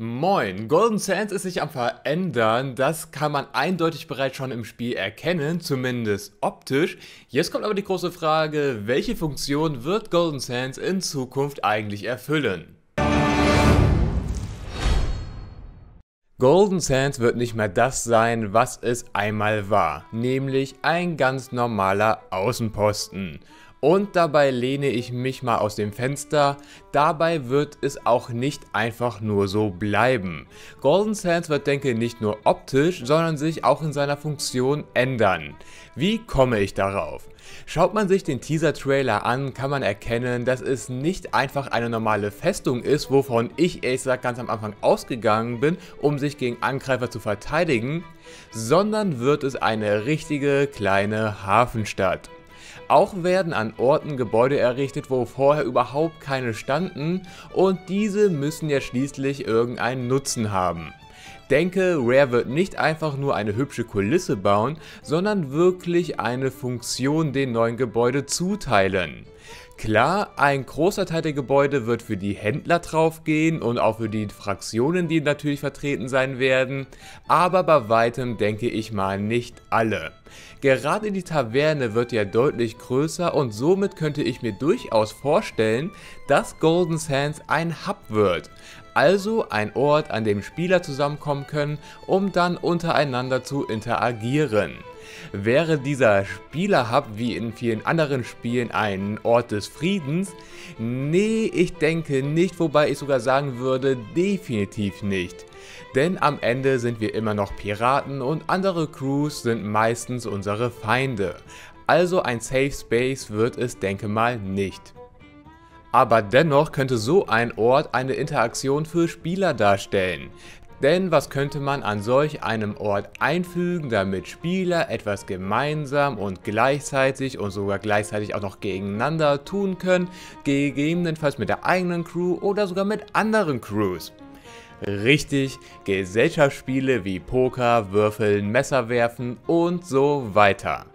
Moin, Golden Sands ist sich am verändern, das kann man eindeutig bereits schon im Spiel erkennen, zumindest optisch. Jetzt kommt aber die große Frage, welche Funktion wird Golden Sands in Zukunft eigentlich erfüllen? Golden Sands wird nicht mehr das sein, was es einmal war, nämlich ein ganz normaler Außenposten. Und dabei lehne ich mich mal aus dem Fenster, dabei wird es auch nicht einfach nur so bleiben. Golden Sands wird denke nicht nur optisch, sondern sich auch in seiner Funktion ändern. Wie komme ich darauf? Schaut man sich den Teaser-Trailer an, kann man erkennen, dass es nicht einfach eine normale Festung ist, wovon ich ehrlich gesagt ganz am Anfang ausgegangen bin, um sich gegen Angreifer zu verteidigen, sondern wird es eine richtige kleine Hafenstadt. Auch werden an Orten Gebäude errichtet, wo vorher überhaupt keine standen und diese müssen ja schließlich irgendeinen Nutzen haben. Denke, Rare wird nicht einfach nur eine hübsche Kulisse bauen, sondern wirklich eine Funktion den neuen Gebäude zuteilen. Klar, ein großer Teil der Gebäude wird für die Händler draufgehen und auch für die Fraktionen, die natürlich vertreten sein werden, aber bei weitem denke ich mal nicht alle. Gerade die Taverne wird ja deutlich größer und somit könnte ich mir durchaus vorstellen, dass Golden Sands ein Hub wird. Also ein Ort, an dem Spieler zusammenkommen können, um dann untereinander zu interagieren. Wäre dieser Spielerhub wie in vielen anderen Spielen ein Ort des Friedens? Nee, ich denke nicht, wobei ich sogar sagen würde, definitiv nicht. Denn am Ende sind wir immer noch Piraten und andere Crews sind meistens unsere Feinde. Also ein Safe Space wird es denke mal nicht. Aber dennoch könnte so ein Ort eine Interaktion für Spieler darstellen. Denn was könnte man an solch einem Ort einfügen, damit Spieler etwas gemeinsam und gleichzeitig und sogar gleichzeitig auch noch gegeneinander tun können, gegebenenfalls mit der eigenen Crew oder sogar mit anderen Crews. Richtig, Gesellschaftsspiele wie Poker, Würfeln, Messer werfen und so weiter.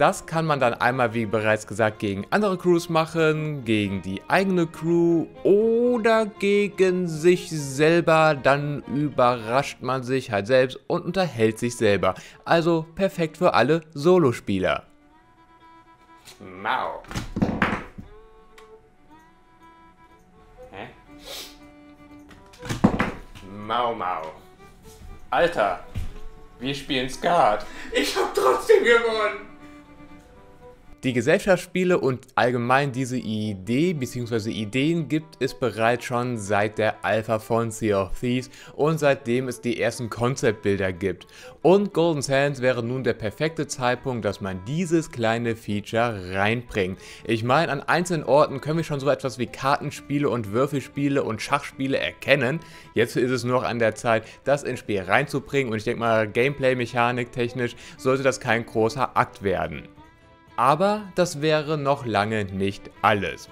Das kann man dann einmal, wie bereits gesagt, gegen andere Crews machen, gegen die eigene Crew oder gegen sich selber. Dann überrascht man sich halt selbst und unterhält sich selber. Also perfekt für alle Solospieler. Mau. Hä? Mau Mau. Alter, wir spielen Skat. Ich hab trotzdem gewonnen. Die Gesellschaftsspiele und allgemein diese Idee bzw. Ideen gibt es bereits schon seit der Alpha von Sea of Thieves und seitdem es die ersten Konzeptbilder gibt. Und Golden Sands wäre nun der perfekte Zeitpunkt, dass man dieses kleine Feature reinbringt. Ich meine, an einzelnen Orten können wir schon so etwas wie Kartenspiele und Würfelspiele und Schachspiele erkennen. Jetzt ist es nur noch an der Zeit, das ins Spiel reinzubringen und ich denke mal, Gameplay-Mechanik technisch sollte das kein großer Akt werden. Aber das wäre noch lange nicht alles.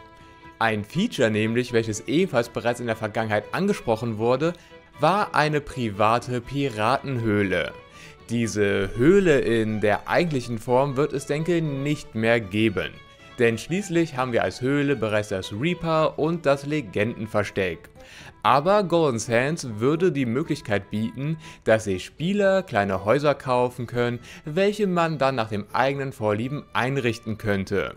Ein Feature nämlich, welches ebenfalls bereits in der Vergangenheit angesprochen wurde, war eine private Piratenhöhle. Diese Höhle in der eigentlichen Form wird es denke nicht mehr geben. Denn schließlich haben wir als Höhle bereits das Reaper und das Legendenversteck. Aber Golden Sands würde die Möglichkeit bieten, dass sich Spieler kleine Häuser kaufen können, welche man dann nach dem eigenen Vorlieben einrichten könnte.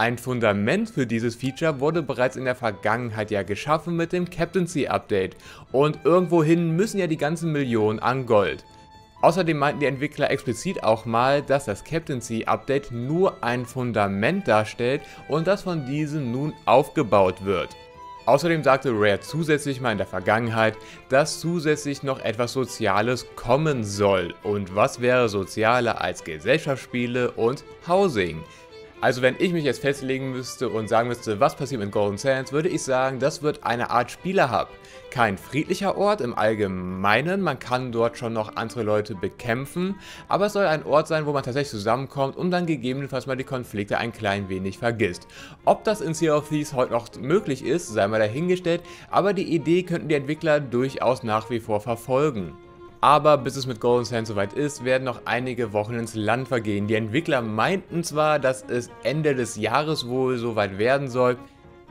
Ein Fundament für dieses Feature wurde bereits in der Vergangenheit ja geschaffen mit dem Captaincy Update und irgendwohin müssen ja die ganzen Millionen an Gold. Außerdem meinten die Entwickler explizit auch mal, dass das Captaincy Update nur ein Fundament darstellt und das von diesem nun aufgebaut wird. Außerdem sagte Rare zusätzlich mal in der Vergangenheit, dass zusätzlich noch etwas Soziales kommen soll. Und was wäre sozialer als Gesellschaftsspiele und Housing? Also wenn ich mich jetzt festlegen müsste und sagen müsste, was passiert mit Golden Sands, würde ich sagen, das wird eine Art Spielerhub. Kein friedlicher Ort im Allgemeinen, man kann dort schon noch andere Leute bekämpfen, aber es soll ein Ort sein, wo man tatsächlich zusammenkommt und dann gegebenenfalls mal die Konflikte ein klein wenig vergisst. Ob das in Sea of Thieves heute noch möglich ist, sei mal dahingestellt, aber die Idee könnten die Entwickler durchaus nach wie vor verfolgen. Aber bis es mit Golden Sand soweit ist, werden noch einige Wochen ins Land vergehen. Die Entwickler meinten zwar, dass es Ende des Jahres wohl soweit werden soll,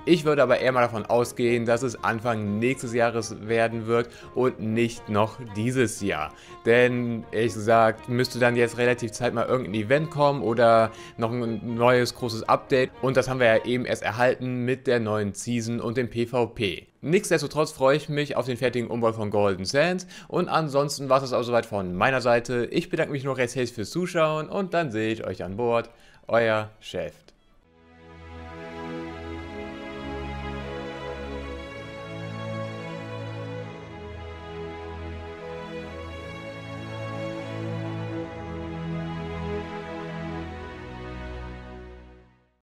Ich würde aber eher mal davon ausgehen, dass es Anfang nächstes Jahres werden wird und nicht noch dieses Jahr. Denn, ehrlich gesagt, müsste dann jetzt relativ Zeit mal irgendein Event kommen oder noch ein neues großes Update. Und das haben wir ja eben erst erhalten mit der neuen Season und dem PvP. Nichtsdestotrotz freue ich mich auf den fertigen Umbau von Golden Sands und ansonsten war es auch soweit von meiner Seite. Ich bedanke mich noch recht herzlich fürs Zuschauen und dann sehe ich euch an Bord. Euer Chef.